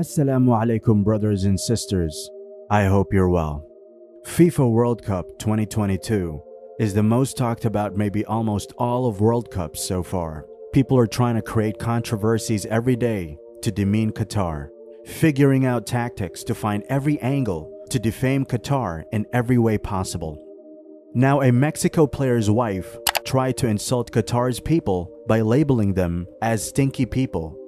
Assalamu alaikum, brothers and sisters. I hope you're well. FIFA World Cup 2022 is the most talked about, maybe almost all of World Cups so far. People are trying to create controversies every day to demean Qatar, figuring out tactics to find every angle to defame Qatar in every way possible. Now, a Mexico player's wife tried to insult Qatar's people by labeling them as stinky people.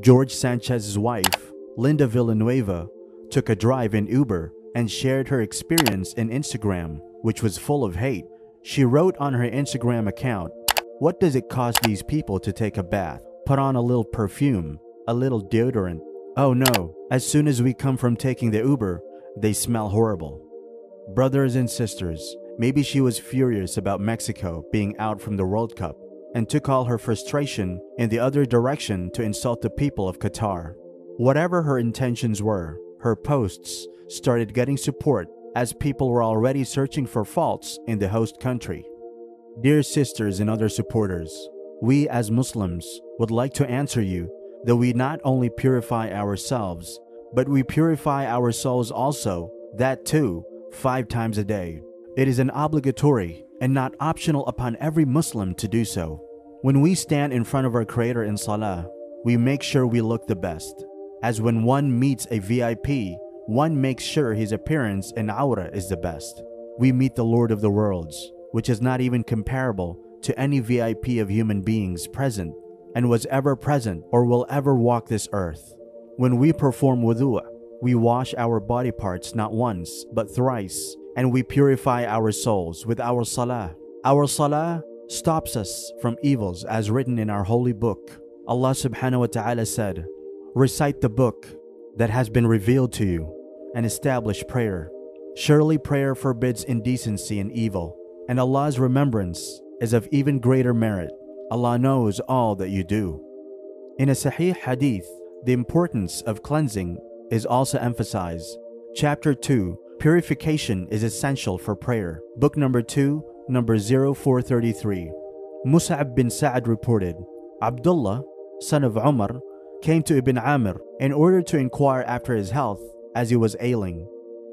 George Sanchez's wife, Linda Villanueva, took a drive in Uber and shared her experience in Instagram, which was full of hate. She wrote on her Instagram account, What does it cost these people to take a bath? Put on a little perfume, a little deodorant. Oh no, as soon as we come from taking the Uber, they smell horrible. Brothers and sisters, maybe she was furious about Mexico being out from the World Cup and took all her frustration in the other direction to insult the people of Qatar. Whatever her intentions were, her posts started getting support as people were already searching for faults in the host country. Dear sisters and other supporters, we as Muslims would like to answer you that we not only purify ourselves, but we purify our souls also, that too, five times a day. It is an obligatory and not optional upon every Muslim to do so. When we stand in front of our Creator in Salah, we make sure we look the best. As when one meets a VIP, one makes sure his appearance and aura is the best. We meet the Lord of the worlds, which is not even comparable to any VIP of human beings present and was ever present or will ever walk this earth. When we perform wudu, we wash our body parts not once, but thrice, and we purify our souls with our salah. Our salah stops us from evils as written in our holy book. Allah subhanahu wa ta'ala said, Recite the book that has been revealed to you and establish prayer. Surely prayer forbids indecency and evil, and Allah's remembrance is of even greater merit. Allah knows all that you do. In a Sahih Hadith, the importance of cleansing is also emphasized. Chapter 2 Purification is essential for prayer. Book number 2, number 0433. Mus'ab bin Sa'ad reported Abdullah, son of Umar, came to Ibn Amir in order to inquire after his health as he was ailing.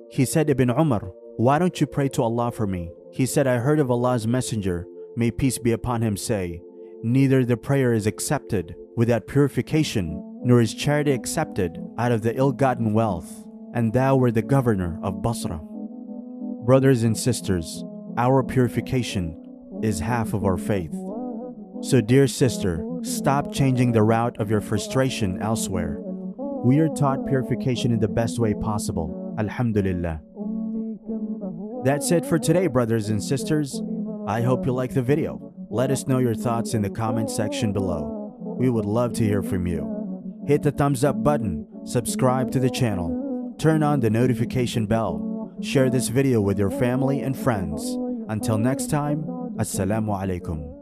He said, Ibn Umar, why don't you pray to Allah for me? He said, I heard of Allah's Messenger, may peace be upon him, say, Neither the prayer is accepted without purification, nor is charity accepted out of the ill gotten wealth, and thou were the governor of Basra. Brothers and sisters, our purification is half of our faith. So, dear sister, stop changing the route of your frustration elsewhere. We are taught purification in the best way possible. Alhamdulillah. That's it for today, brothers and sisters. I hope you like the video. Let us know your thoughts in the comment section below. We would love to hear from you. Hit the thumbs up button, subscribe to the channel, turn on the notification bell, share this video with your family and friends. Until next time, Assalamu alaikum.